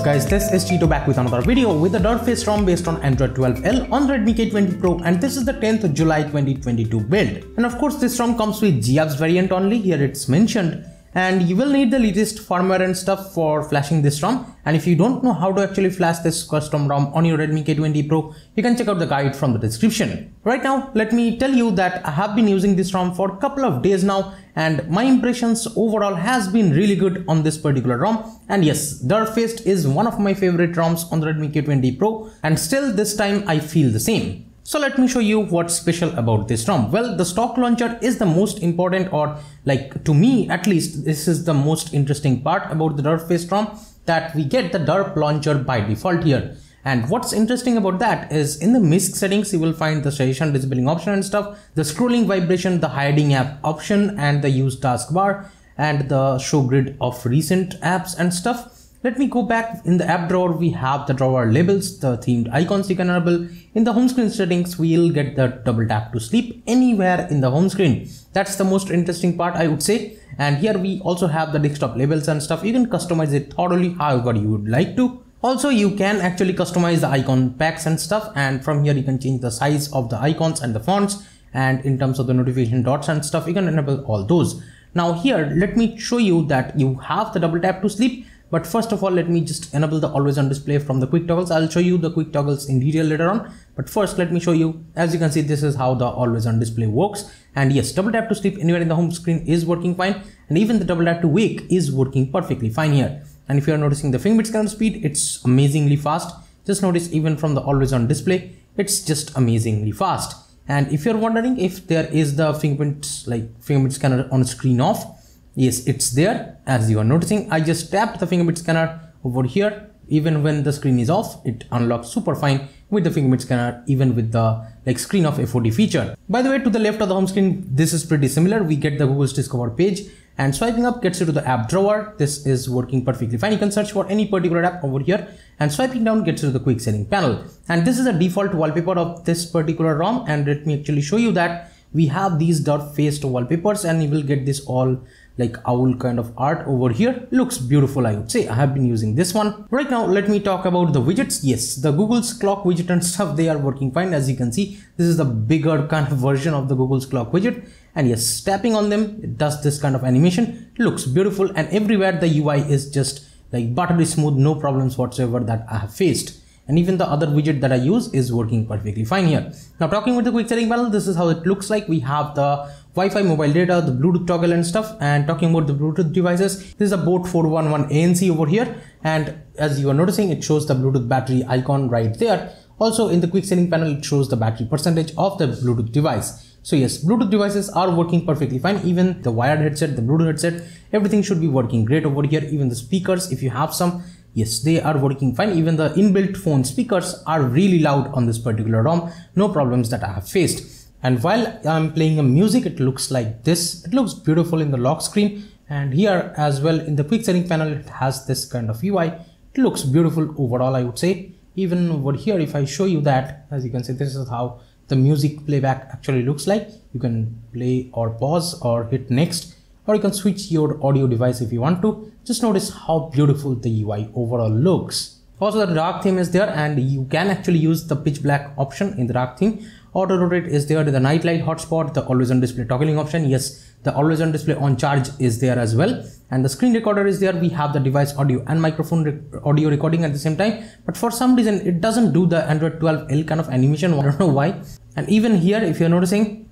Up guys, this is Cheeto back with another video with the Derpfest ROM based on Android 12L on Redmi K20 Pro and this is the 10th July 2022 build. And of course this ROM comes with GApps variant only, here it's mentioned and you will need the latest firmware and stuff for flashing this ROM and if you don't know how to actually flash this custom ROM on your Redmi K20 Pro you can check out the guide from the description. Right now let me tell you that I have been using this ROM for a couple of days now and my impressions overall has been really good on this particular ROM and yes Derpfest is one of my favorite ROMs on the Redmi K20 Pro and still this time I feel the same. So let me show you what's special about this ROM. Well, the stock launcher is the most important or like to me at least this is the most interesting part about the Derpfest ROM that we get the Derp launcher by default here. And what's interesting about that is in the MISC settings, you will find the suggestion disabling option and stuff, the scrolling vibration, the hiding app option and the use taskbar and the show grid of recent apps and stuff. Let me go back in the app drawer. We have the drawer labels, the themed icons you can enable. In the home screen settings, we'll get the double tap to sleep anywhere in the home screen. That's the most interesting part, I would say. And here we also have the desktop labels and stuff. You can customize it thoroughly however you would like to. Also, you can actually customize the icon packs and stuff. And from here, you can change the size of the icons and the fonts. And in terms of the notification dots and stuff, you can enable all those. Now here, let me show you that you have the double tap to sleep but first of all, let me just enable the always on display from the quick toggles. I'll show you the quick toggles in detail later on. But first, let me show you, as you can see, this is how the always on display works. And yes, double tap to sleep anywhere in the home screen is working fine. And even the double tap to wake is working perfectly fine here. And if you're noticing the fingerprint scanner speed, it's amazingly fast. Just notice even from the always on display, it's just amazingly fast. And if you're wondering if there is the fingerprint like fingerprint scanner on screen off, yes it's there. As you are noticing i just tapped the fingerprint scanner over here. Even when the screen is off it unlocks super fine with the fingerprint scanner even with the like screen off FOD feature. By the way to the left of the home screen this is pretty similar. We get the google's discover page and swiping up gets you to the app drawer. This is working perfectly fine. You can search for any particular app over here and swiping down gets you to the quick setting panel. And this is a default wallpaper of this particular rom. And let me actually show you that we have these Derpfest wallpapers and you will get this all like owl kind of art over here looks beautiful i would say. I have been using this one. Right now let me talk about the widgets. Yes the google's clock widget and stuff they are working fine. As you can see this is the bigger kind of version of the google's clock widget. And yes tapping on them it does this kind of animation. Looks beautiful. And everywhere the ui is just like buttery smooth no problems whatsoever that i have faced and even the other widget that I use is working perfectly fine here. Now talking with the quick setting panel, this is how it looks like. We have the Wi-Fi mobile data, the Bluetooth toggle and stuff. And talking about the Bluetooth devices, this is a Boat 411 ANC over here. And as you are noticing, it shows the Bluetooth battery icon right there. Also in the quick setting panel, it shows the battery percentage of the Bluetooth device. So yes, Bluetooth devices are working perfectly fine. Even the wired headset, the Bluetooth headset, everything should be working great over here. Even the speakers, if you have some, yes they are working fine. Even the inbuilt phone speakers are really loud on this particular rom. No problems that i have faced. And while i'm playing a music it looks like this. It looks beautiful in the lock screen. And here as well in the quick setting panel it has this kind of ui it looks beautiful overall i would say. Even over here if i show you that as you can see this is how the music playback actually looks like. You can play or pause or hit next or you can switch your audio device if you want to. Just notice how beautiful the UI overall looks. Also the dark theme is there and you can actually use the pitch black option in the dark theme. Auto rotate is there, the night light hotspot, the always on display toggling option. Yes, the always on display on charge is there as well. And the screen recorder is there. We have the device audio and microphone audio recording at the same time. But for some reason, it doesn't do the Android 12L kind of animation. I don't know why. And even here, if you're noticing,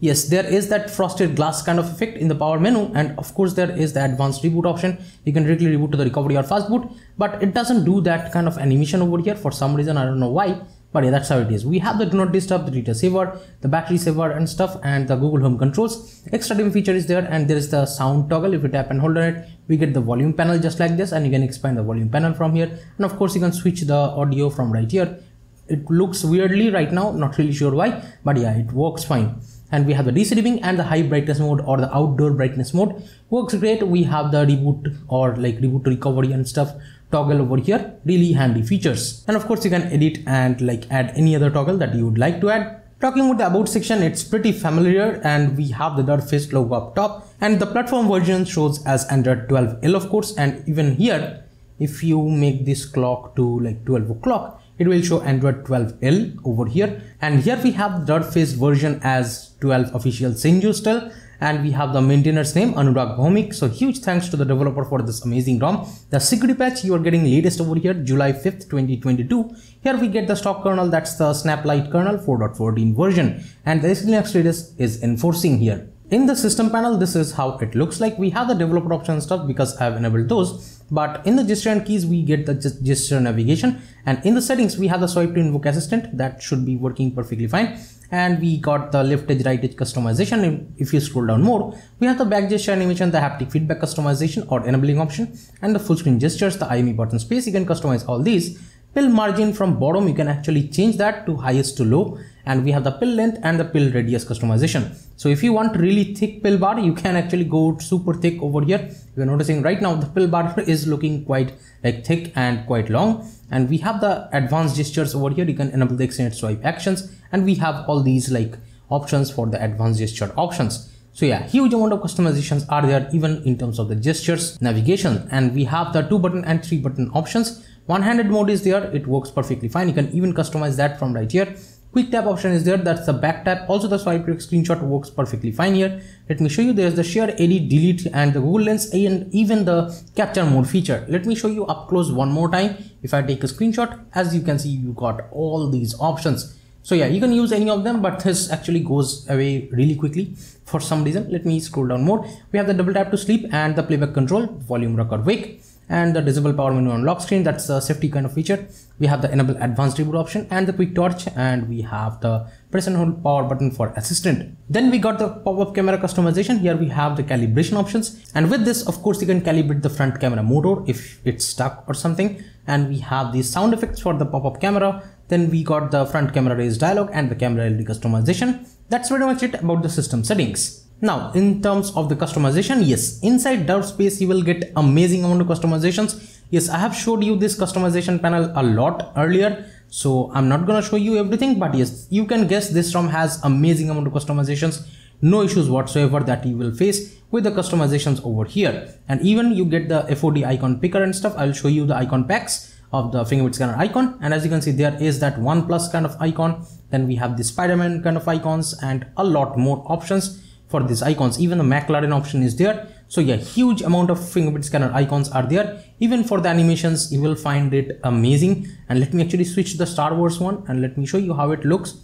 yes there is that frosted glass kind of effect in the power menu and of course there is the advanced reboot option. You can directly reboot to the recovery or fast boot but it doesn't do that kind of animation over here for some reason. I don't know why but yeah that's how it is. We have the do not disturb the data saver the battery saver and stuff and the google home controls. Extra dim feature is there and there is the sound toggle. If you tap and hold on it we get the volume panel just like this and you can expand the volume panel from here. And of course you can switch the audio from right here. It looks weirdly right now not really sure why but yeah it works fine and we have the DC dimming and the high brightness mode or the outdoor brightness mode. Works great. We have the reboot or like reboot recovery and stuff toggle over here. Really handy features. And of course you can edit and like add any other toggle that you would like to add. Talking about the about section it's pretty familiar and we have the Derpfest logo up top. And the platform version shows as android 12l of course. And even here if you make this clock to like 12 o'clock it will show android 12l over here. And here we have the face version as 12 official Shinju still and we have the maintainer's name Anurag Bhaumik. So huge thanks to the developer for this amazing ROM. The security patch you are getting latest over here July 5th 2022. Here we get the stock kernel that's the Snap Lite kernel 4.14 version and the Linux status is enforcing here. In the system panel, this is how it looks like. We have the developer option stuff because I have enabled those. But in the gesture and keys, we get the gesture navigation. And in the settings, we have the swipe to invoke assistant. That should be working perfectly fine. And we got the left edge right edge customization. If you scroll down more we have the back gesture animation the haptic feedback customization or enabling option and the full screen gestures the IME button space. You can customize all these. Pill margin from bottom you can actually change that to highest to low. And we have the pill length and the pill radius customization so if you want really thick pill bar you can actually go super thick over here. You're noticing right now the pill bar is looking quite like thick and quite long. And we have the advanced gestures over here. You can enable the extended swipe actions. And we have all these like options for the advanced gesture options. So yeah huge amount of customizations are there even in terms of the gestures navigation. And we have the two button and three button options. One-handed mode is there. It works perfectly fine. You can even customize that from right here quick tap option is there. That's the back tap. Also the swipe screenshot works perfectly fine here. Let me show you. There's the share edit delete and the google lens and even the capture mode feature. Let me show you up close one more time. If i take a screenshot as you can see you got all these options. So yeah you can use any of them but this actually goes away really quickly for some reason. Let me scroll down more. We have the double tap to sleep and the playback control. Volume record wake and the disable power menu on lock screen. That's a safety kind of feature. We have the enable advanced reboot option and the quick torch and we have the press and hold power button for assistant. Then we got the pop-up camera customization. Here we have the calibration options. And with this of course you can calibrate the front camera motor if it's stuck or something. And we have the sound effects for the pop-up camera. Then we got the front camera raise dialog and the camera LED customization. That's pretty much it about the system settings now, in terms of the customization, yes, inside Dev Space, you will get amazing amount of customizations. Yes, I have showed you this customization panel a lot earlier. So I'm not gonna show you everything, but yes, you can guess this ROM has amazing amount of customizations. No issues whatsoever that you will face with the customizations over here. And even you get the FOD icon picker and stuff. I'll show you the icon packs of the fingerprint scanner icon. And as you can see, there is that OnePlus kind of icon. Then we have the Spider-Man kind of icons and a lot more options for these icons. Even the McLaren option is there. So yeah huge amount of fingerprint scanner icons are there. Even for the animations you will find it amazing. And let me actually switch the Star Wars one and let me show you how it looks.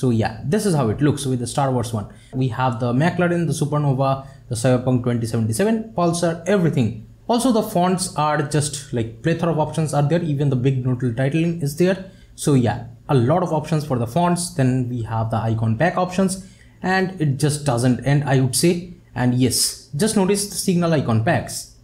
So yeah this is how it looks with the Star Wars one. We have the McLaren the Supernova the Cyberpunk 2077 Pulsar everything. Also the fonts are just like plethora of options are there. Even the big noodle titling is there. So yeah a lot of options for the fonts. Then we have the icon pack options and it just doesn't end I would say. And yes just notice the signal icon packs.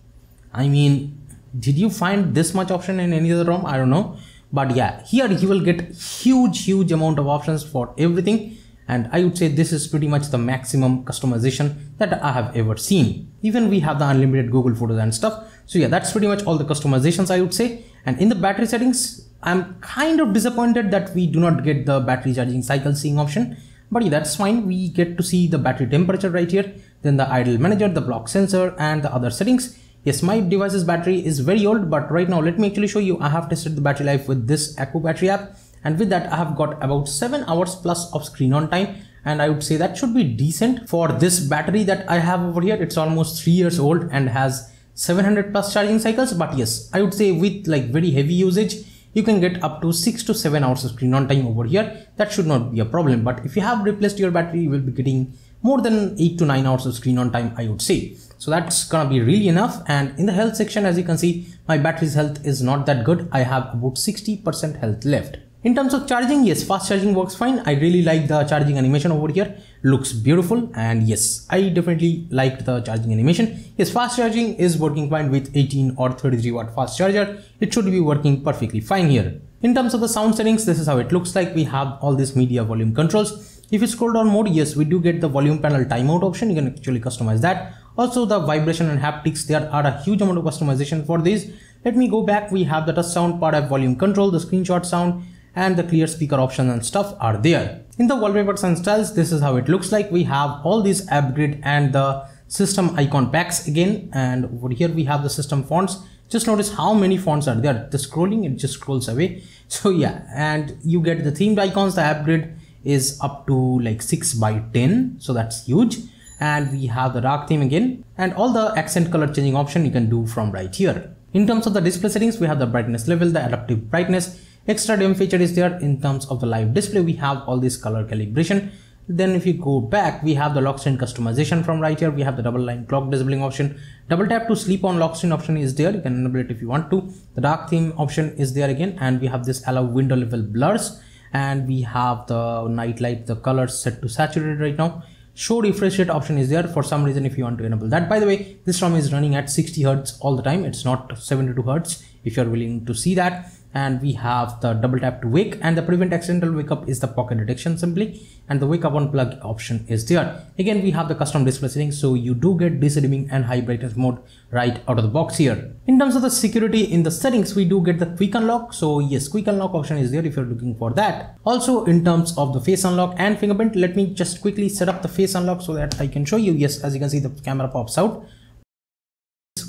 I mean did you find this much option in any other ROM? I don't know. But yeah here you will get huge huge amount of options for everything. And I would say this is pretty much the maximum customization that I have ever seen. Even we have the unlimited Google Photos and stuff. So yeah that's pretty much all the customizations I would say. And in the battery settings I'm kind of disappointed that we do not get the battery charging cycle seeing option but yeah, that's fine. We get to see the battery temperature right here then the idle manager the block sensor and the other settings. Yes my device's battery is very old but right now let me actually show you. I have tested the battery life with this AccuBattery app and with that i have got about seven hours plus of screen on time and i would say that should be decent for this battery that i have over here. It's almost three years old and has 700 plus charging cycles but yes i would say with like very heavy usage you can get up to 6 to 7 hours of screen on time over here. That should not be a problem. But if you have replaced your battery you will be getting more than 8 to 9 hours of screen on time I would say. So that's gonna be really enough. And in the health section as you can see my battery's health is not that good. I have about 60% health left in terms of charging, yes, fast charging works fine. I really like the charging animation over here. Looks beautiful. And yes, I definitely liked the charging animation. Yes, fast charging is working fine with 18 or 33 watt fast charger. It should be working perfectly fine here. In terms of the sound settings, this is how it looks like. We have all these media volume controls. If you scroll down more, yes, we do get the volume panel timeout option. You can actually customize that. Also the vibration and haptics, there are a huge amount of customization for these. Let me go back. We have the touch sound part of volume control, the screenshot sound, and the clear speaker options and stuff are there. In the wallpapers and styles, this is how it looks like. We have all these app grid and the system icon packs again. And over here we have the system fonts. Just notice how many fonts are there. The scrolling it just scrolls away. So yeah. And you get the themed icons. The app grid is up to like 6 by 10 so that's huge. And we have the dark theme again. And all the accent color changing option you can do from right here. In terms of the display settings we have the brightness level the adaptive brightness extra dim feature is there in terms of the live display. We have all this color calibration. Then if you go back we have the lock screen customization from right here. We have the double line clock disabling option. Double tap to sleep on lock screen option is there. You can enable it if you want to. The dark theme option is there again. And we have this allow window level blurs. And we have the night light the colors set to saturated right now. Show refresh rate option is there. For some reason if you want to enable that. By the way this ROM is running at 60 hertz all the time. It's not 72 hertz. If you're willing to see that and we have the double tap to wake. And the prevent accidental wake up is the pocket detection simply. And the wake up on plug option is there. Again we have the custom display settings. So you do get DC dimming and high brightness mode right out of the box here. In terms of the security in the settings we do get the quick unlock. So yes quick unlock option is there if you're looking for that. Also in terms of the face unlock and fingerprint let me just quickly set up the face unlock so that I can show you. Yes as you can see the camera pops out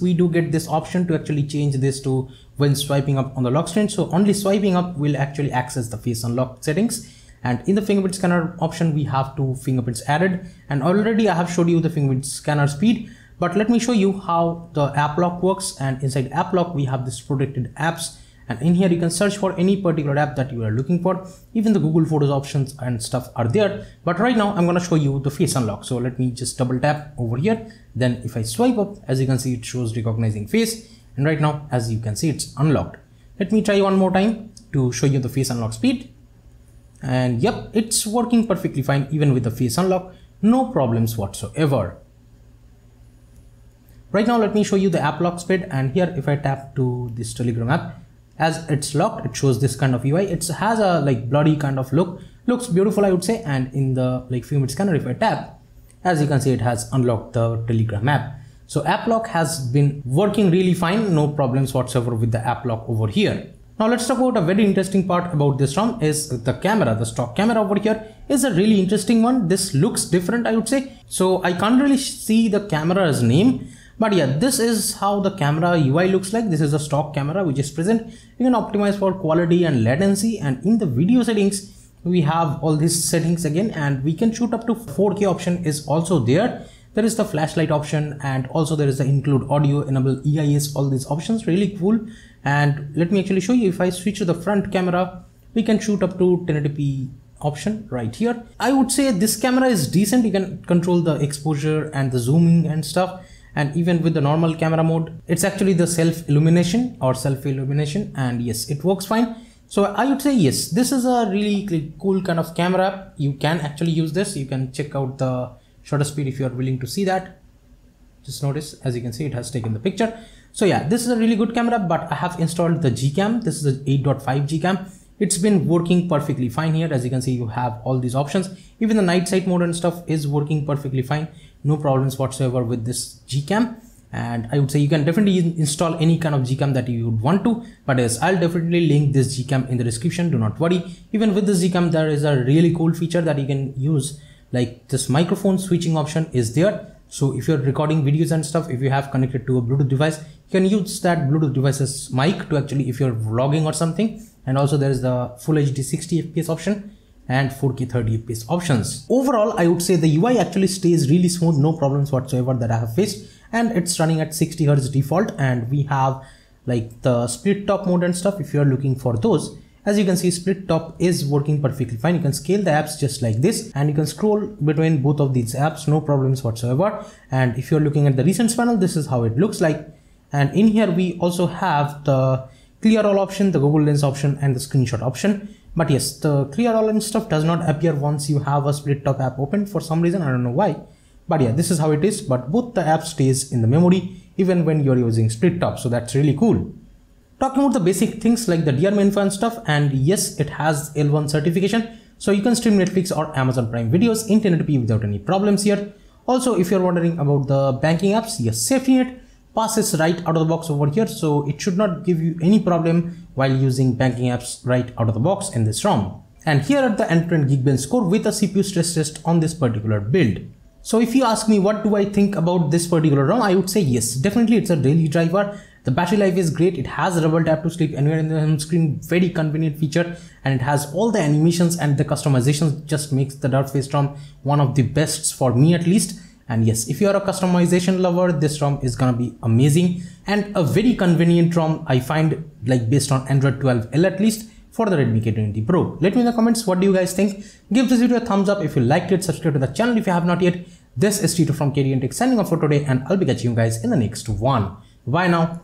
we do get this option to actually change this to when swiping up on the lock screen. So only swiping up will actually access the face unlock settings. And in the fingerprint scanner option we have two fingerprints added. And already I have showed you the fingerprint scanner speed. But let me show you how the app lock works. And inside app lock we have this protected apps and in here you can search for any particular app that you are looking for. Even the google photos options and stuff are there. But right now i'm going to show you the face unlock. So let me just double tap over here. Then if i swipe up as you can see it shows recognizing face. And right now as you can see it's unlocked. Let me try one more time to show you the face unlock speed. And yep it's working perfectly fine even with the face unlock. No problems whatsoever. Right now let me show you the app lock speed. And here if i tap to this telegram app as it's locked it shows this kind of UI it has a like bloody kind of look. Looks beautiful I would say and in the like fingerprint scanner if I tap as you can see it has unlocked the telegram app. So app lock has been working really fine no problems whatsoever with the app lock over here. Now let's talk about a very interesting part about this ROM is the camera the stock camera over here is a really interesting one. This looks different I would say. So I can't really see the camera's name but yeah this is how the camera UI looks like. This is a stock camera which is present. You can optimize for quality and latency. And in the video settings we have all these settings again. And we can shoot up to 4k option is also there. There is the flashlight option and also there is the include audio enable EIS all these options. Really cool. And let me actually show you if I switch to the front camera we can shoot up to 1080p option right here. I would say this camera is decent. You can control the exposure and the zooming and stuff and even with the normal camera mode it's actually the self illumination or self illumination and yes it works fine. So i would say yes this is a really cool kind of camera. You can actually use this. You can check out the shutter speed if you are willing to see that. Just notice as you can see it has taken the picture. So yeah this is a really good camera but i have installed the gcam this is a 8.5 gcam it's been working perfectly fine here. As you can see you have all these options. Even the night sight mode and stuff is working perfectly fine. No problems whatsoever with this gcam. And I would say you can definitely install any kind of gcam that you would want to. But yes I'll definitely link this gcam in the description. Do not worry. Even with this gcam there is a really cool feature that you can use. Like this microphone switching option is there. So if you're recording videos and stuff if you have connected to a bluetooth device you can use that bluetooth device's mic to actually if you're vlogging or something and also there is the full hd 60 fps option and 4K 30 fps options. Overall, I would say the UI actually stays really smooth, no problems whatsoever that I have faced and it's running at 60 Hz default and we have like the split top mode and stuff if you're looking for those. As you can see, split top is working perfectly fine. You can scale the apps just like this and you can scroll between both of these apps, no problems whatsoever. And if you're looking at the recent panel, this is how it looks like. And in here, we also have the clear all option, the Google Lens option and the screenshot option. But yes the clear all and stuff does not appear once you have a split top app open for some reason i don't know why. But yeah this is how it is but both the app stays in the memory even when you're using split top so that's really cool. Talking about the basic things like the DRM info and stuff and yes it has L1 certification so you can stream Netflix or Amazon Prime videos in 1080p without any problems here. Also if you're wondering about the banking apps yes SafetyNet passes right out of the box over here so it should not give you any problem while using banking apps right out of the box in this ROM. And here are the end-to-end Geekbench score with a CPU stress test on this particular build. So if you ask me what do I think about this particular ROM, I would say yes, definitely it's a daily driver the battery life is great it has double tap to sleep anywhere in the home screen very convenient feature and it has all the animations and the customizations just makes the Derpfest ROM one of the bests for me at least and yes if you are a customization lover this ROM is gonna be amazing and a very convenient ROM I find like based on Android 12L at least for the Redmi K20 Pro. Let me in the comments what do you guys think. Give this video a thumbs up if you liked it. Subscribe to the channel if you have not yet. This is Tito from KTN Tech signing off for today and I'll be catching you guys in the next one. Bye now.